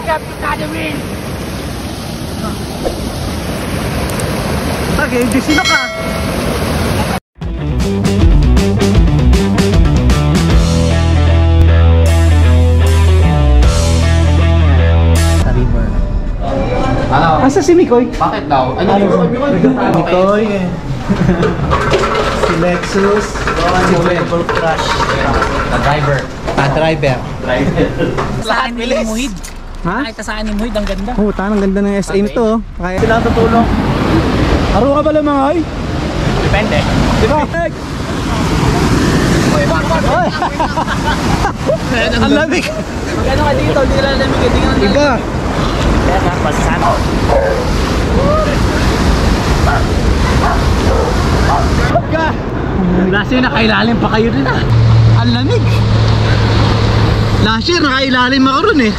Welcome to Cadwin! Okay, di sino ka? Ano? Asa si Mikoy? Bakit daw? Ano Ano? yung Mikoy. si Lexus. Si Purple Crush. The driver. Ah, driver. Saan ni Muhid? Ha? Nakita saan ni Muhid, ang ganda. Oh, tanang ganda ng SM to. oh. Kaya sila tutulong. Aro ka ba mga ay? Depende. Di ba? Ang lamig. Magkano ka dito? Hindi ka lang lamig. Hindi ka lang lamig. Iga. Kaya ka, pasan. Last year nakailalim pa kayo rin ah. Ang lamig. Last year nakailalim ako rin eh.